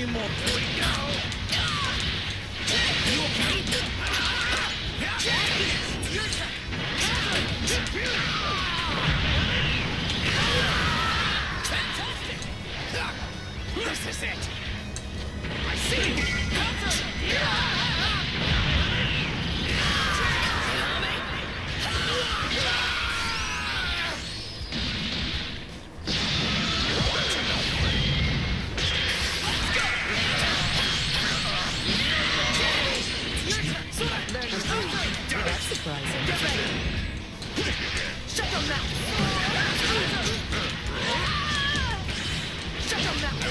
We go. You okay? Your! This is it! I see Shut your mouth! Shut your mouth!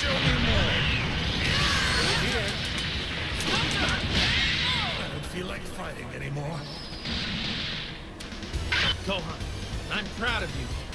I don't feel like fighting anymore. Gohan, I'm proud of you.